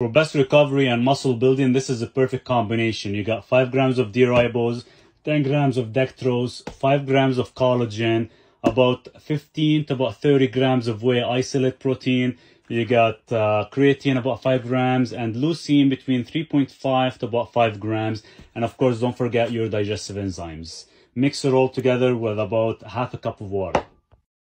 For best recovery and muscle building, this is a perfect combination. You got 5 grams of D-ribose, 10 grams of dextrose, 5 grams of collagen, about 15 to about 30 grams of whey isolate protein. You got uh, creatine about 5 grams and leucine between 3.5 to about 5 grams. And of course, don't forget your digestive enzymes. Mix it all together with about half a cup of water.